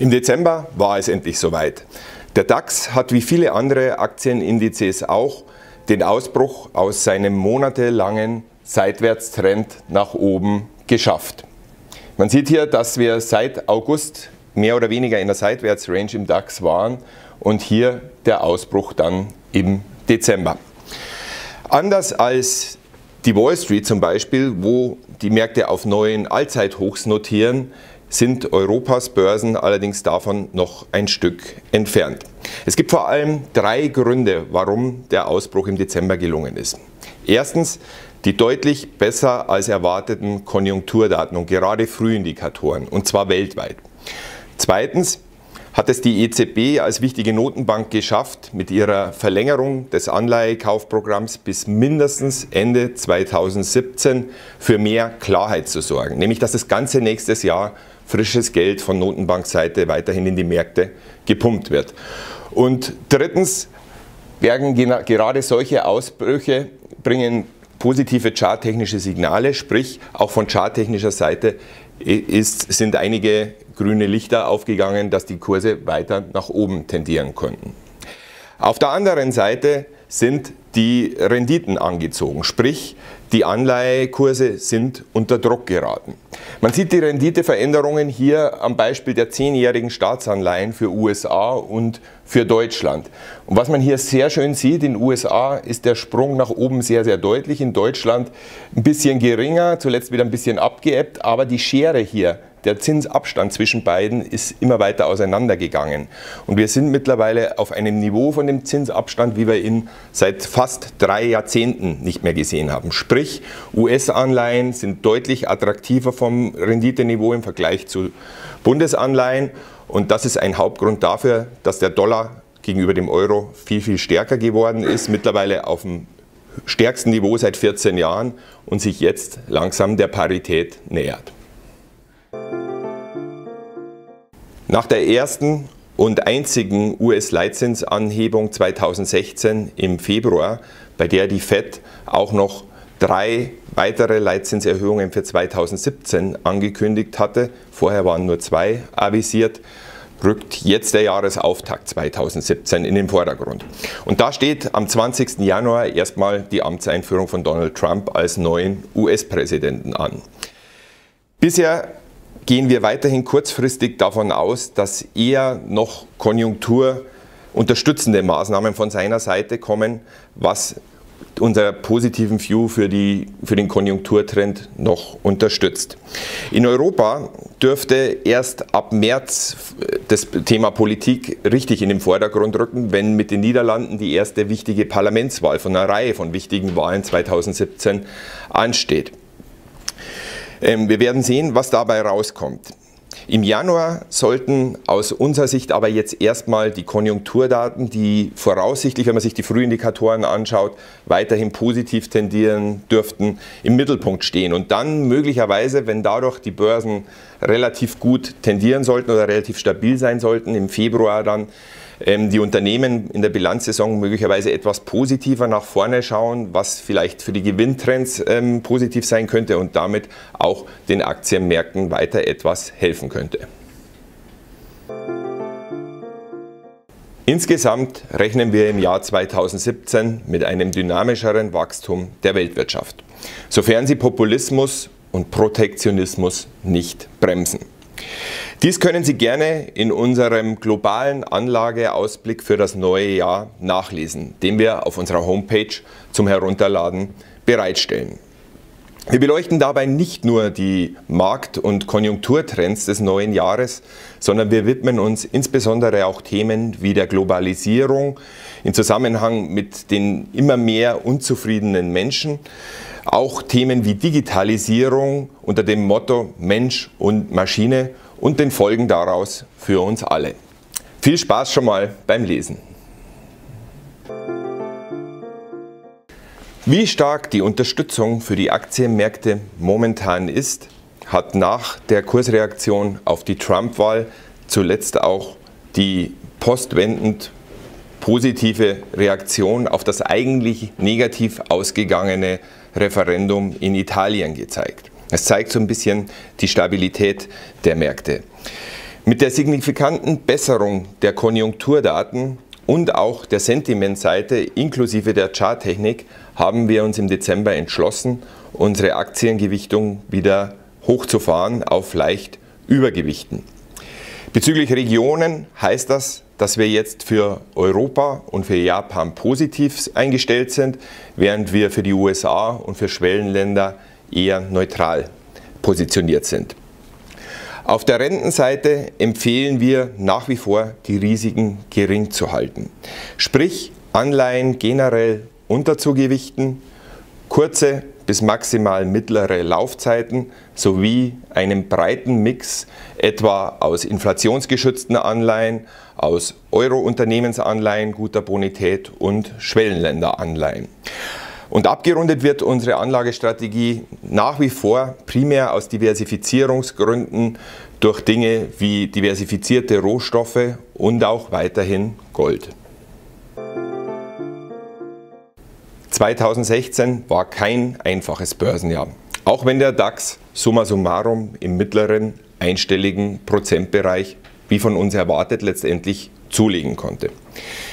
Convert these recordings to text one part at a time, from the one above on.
Im Dezember war es endlich soweit. Der DAX hat wie viele andere Aktienindizes auch den Ausbruch aus seinem monatelangen Seitwärtstrend nach oben geschafft. Man sieht hier, dass wir seit August mehr oder weniger in der Seitwärtsrange im DAX waren und hier der Ausbruch dann im Dezember. Anders als die Wall Street zum Beispiel, wo die Märkte auf neuen Allzeithochs notieren, sind Europas Börsen allerdings davon noch ein Stück entfernt. Es gibt vor allem drei Gründe, warum der Ausbruch im Dezember gelungen ist. Erstens die deutlich besser als erwarteten Konjunkturdaten und gerade Frühindikatoren, und zwar weltweit. Zweitens hat es die EZB als wichtige Notenbank geschafft, mit ihrer Verlängerung des Anleihekaufprogramms bis mindestens Ende 2017 für mehr Klarheit zu sorgen, nämlich dass das ganze nächstes Jahr frisches Geld von Notenbankseite weiterhin in die Märkte gepumpt wird. Und drittens werden gerade solche Ausbrüche bringen positive charttechnische Signale, sprich auch von charttechnischer Seite ist, sind einige grüne Lichter aufgegangen, dass die Kurse weiter nach oben tendieren konnten. Auf der anderen Seite sind die Renditen angezogen, sprich die Anleihekurse sind unter Druck geraten. Man sieht die Renditeveränderungen hier am Beispiel der zehnjährigen Staatsanleihen für USA und für Deutschland. Und was man hier sehr schön sieht, in USA ist der Sprung nach oben sehr, sehr deutlich, in Deutschland ein bisschen geringer, zuletzt wieder ein bisschen abgeebbt, aber die Schere hier der Zinsabstand zwischen beiden ist immer weiter auseinandergegangen. Und wir sind mittlerweile auf einem Niveau von dem Zinsabstand, wie wir ihn seit fast drei Jahrzehnten nicht mehr gesehen haben. Sprich, US-Anleihen sind deutlich attraktiver vom Renditeniveau im Vergleich zu Bundesanleihen. Und das ist ein Hauptgrund dafür, dass der Dollar gegenüber dem Euro viel, viel stärker geworden ist, mittlerweile auf dem stärksten Niveau seit 14 Jahren und sich jetzt langsam der Parität nähert. Nach der ersten und einzigen US-Leitzinsanhebung 2016 im Februar, bei der die Fed auch noch drei weitere Leitzinserhöhungen für 2017 angekündigt hatte, vorher waren nur zwei avisiert, rückt jetzt der Jahresauftakt 2017 in den Vordergrund. Und da steht am 20. Januar erstmal die Amtseinführung von Donald Trump als neuen US-Präsidenten an. Bisher gehen wir weiterhin kurzfristig davon aus, dass eher noch konjunkturunterstützende Maßnahmen von seiner Seite kommen, was unser positiven View für, die, für den Konjunkturtrend noch unterstützt. In Europa dürfte erst ab März das Thema Politik richtig in den Vordergrund rücken, wenn mit den Niederlanden die erste wichtige Parlamentswahl von einer Reihe von wichtigen Wahlen 2017 ansteht. Ähm, wir werden sehen, was dabei rauskommt. Im Januar sollten aus unserer Sicht aber jetzt erstmal die Konjunkturdaten, die voraussichtlich, wenn man sich die Frühindikatoren anschaut, weiterhin positiv tendieren dürften, im Mittelpunkt stehen. Und dann möglicherweise, wenn dadurch die Börsen relativ gut tendieren sollten oder relativ stabil sein sollten, im Februar dann die Unternehmen in der Bilanzsaison möglicherweise etwas positiver nach vorne schauen, was vielleicht für die Gewinntrends ähm, positiv sein könnte und damit auch den Aktienmärkten weiter etwas helfen könnte. Insgesamt rechnen wir im Jahr 2017 mit einem dynamischeren Wachstum der Weltwirtschaft, sofern sie Populismus und Protektionismus nicht bremsen. Dies können Sie gerne in unserem globalen Anlageausblick für das neue Jahr nachlesen, den wir auf unserer Homepage zum Herunterladen bereitstellen. Wir beleuchten dabei nicht nur die Markt- und Konjunkturtrends des neuen Jahres, sondern wir widmen uns insbesondere auch Themen wie der Globalisierung in Zusammenhang mit den immer mehr unzufriedenen Menschen, auch Themen wie Digitalisierung unter dem Motto Mensch und Maschine und den Folgen daraus für uns alle. Viel Spaß schon mal beim Lesen. Wie stark die Unterstützung für die Aktienmärkte momentan ist, hat nach der Kursreaktion auf die Trump-Wahl zuletzt auch die postwendend positive Reaktion auf das eigentlich negativ ausgegangene Referendum in Italien gezeigt. Es zeigt so ein bisschen die Stabilität der Märkte. Mit der signifikanten Besserung der Konjunkturdaten und auch der Sentimentseite inklusive der Charttechnik haben wir uns im Dezember entschlossen, unsere Aktiengewichtung wieder hochzufahren auf leicht Übergewichten. Bezüglich Regionen heißt das, dass wir jetzt für Europa und für Japan positiv eingestellt sind, während wir für die USA und für Schwellenländer eher neutral positioniert sind. Auf der Rentenseite empfehlen wir nach wie vor, die Risiken gering zu halten. Sprich, Anleihen generell unterzugewichten, kurze bis maximal mittlere Laufzeiten sowie einen breiten Mix etwa aus inflationsgeschützten Anleihen, aus Euro-Unternehmensanleihen guter Bonität und Schwellenländeranleihen. Und abgerundet wird unsere Anlagestrategie nach wie vor primär aus Diversifizierungsgründen durch Dinge wie diversifizierte Rohstoffe und auch weiterhin Gold. 2016 war kein einfaches Börsenjahr, auch wenn der DAX summa summarum im mittleren einstelligen Prozentbereich, wie von uns erwartet, letztendlich zulegen konnte.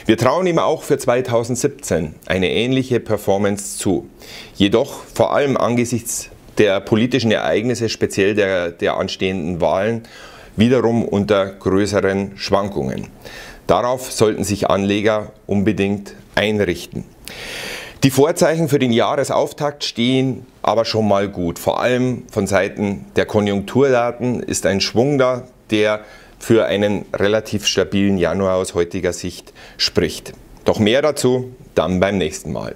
Wir trauen ihm auch für 2017 eine ähnliche Performance zu. Jedoch vor allem angesichts der politischen Ereignisse, speziell der, der anstehenden Wahlen, wiederum unter größeren Schwankungen. Darauf sollten sich Anleger unbedingt einrichten. Die Vorzeichen für den Jahresauftakt stehen aber schon mal gut. Vor allem von Seiten der Konjunkturdaten ist ein Schwung da, der für einen relativ stabilen Januar aus heutiger Sicht spricht. Doch mehr dazu dann beim nächsten Mal.